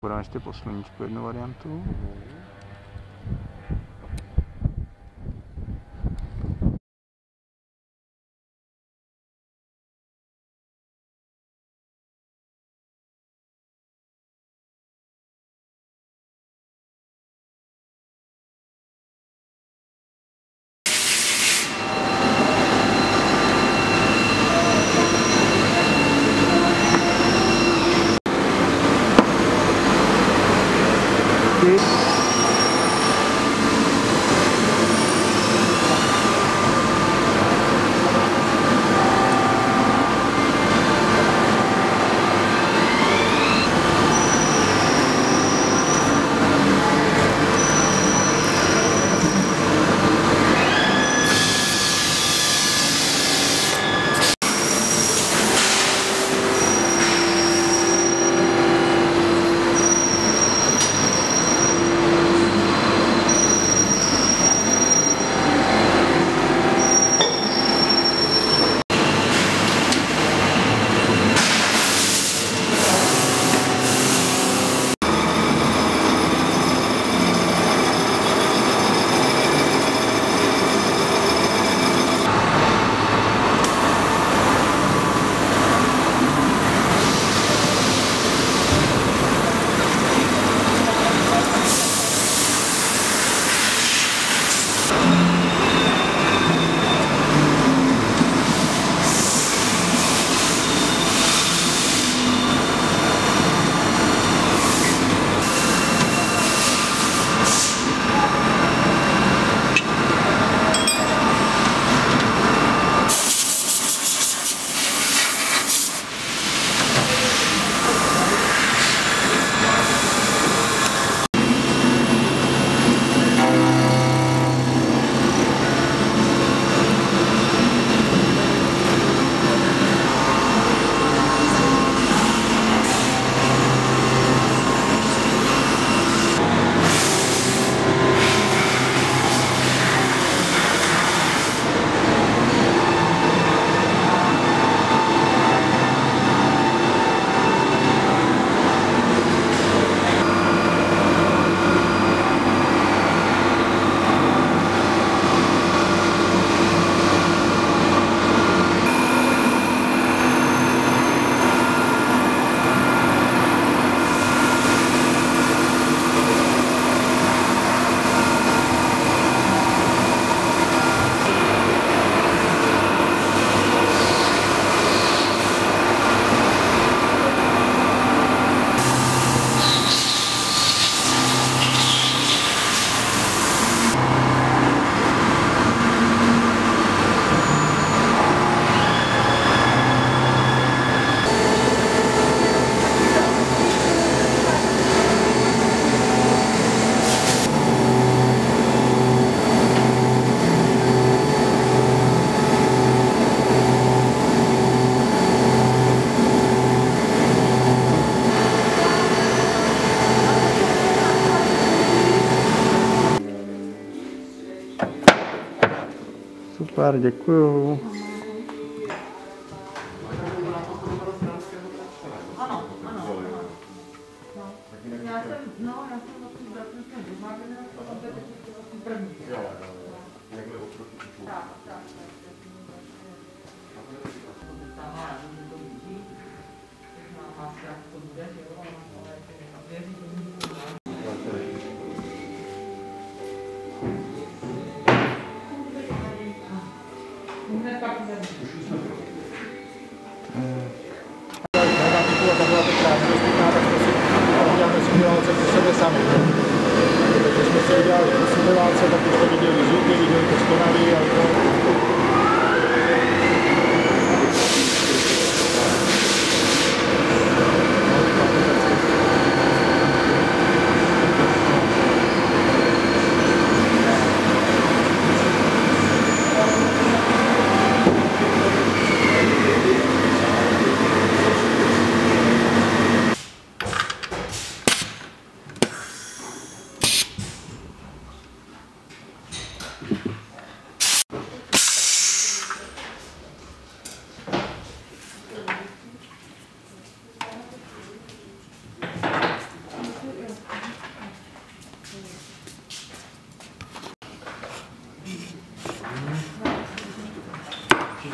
Podám ještě posledníčku jednu variantu. Super, děkuju. Sebe sami. Takže jsme si udělali simulace, tak už jste viděli zvuky, viděli to skenery a to.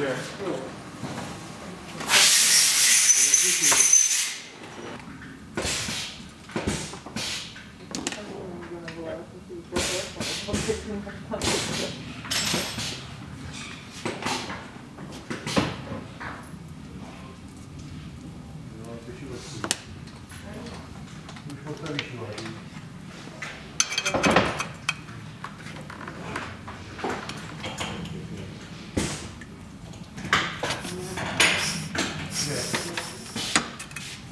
there.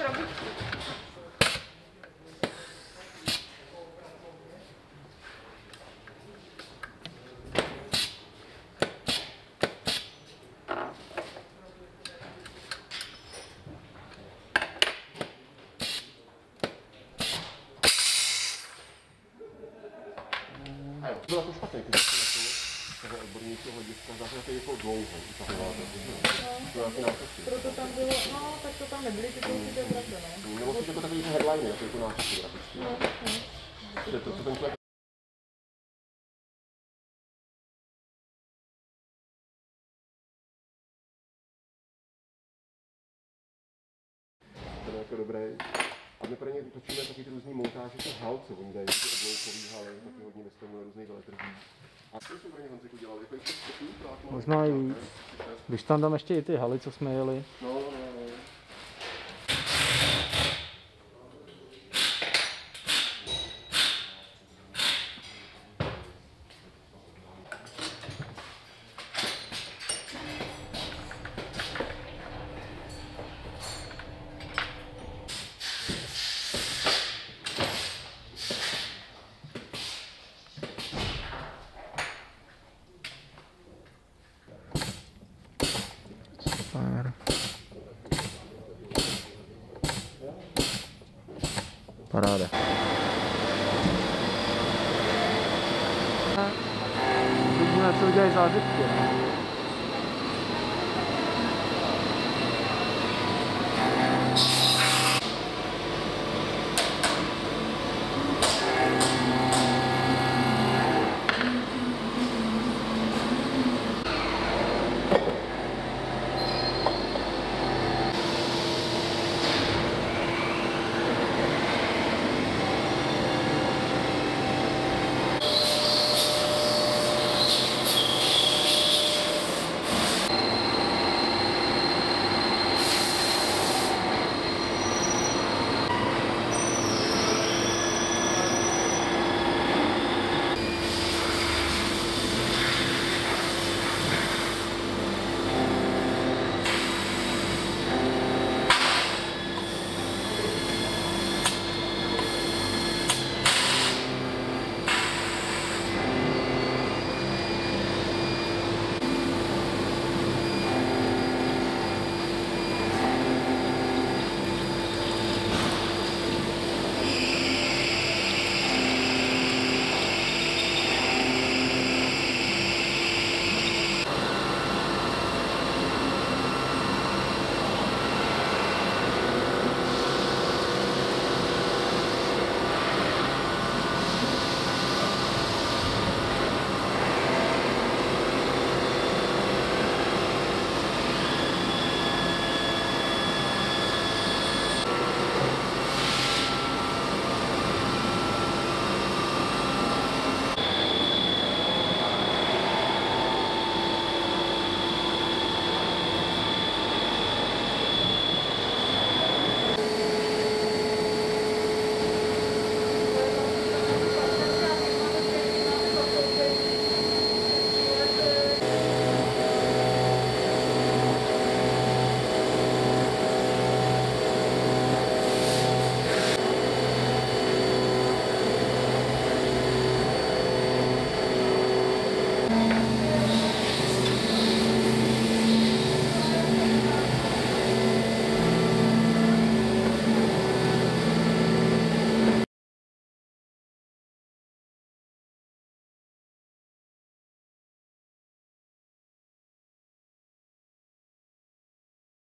krabičku. A jo, bylo to špatné, když se na to toho hlediska, to je jako dlouho, utahováte. To je jako nápisy. Proto tam bylo, no, tak to tam nebyly ty kousky té pravda, no. Nebo spíš jako takový headline, jako jako nápisy. No, no. To, co ten člověk je jako dobrý. A my pro ně točíme taky ty různý montáže těch hal, co oni dají, ty obloukový haly, taky hodně na různých veletrzích. Možná i víc. Když tam dám ještě i ty haly, co jsme jeli. No. parada.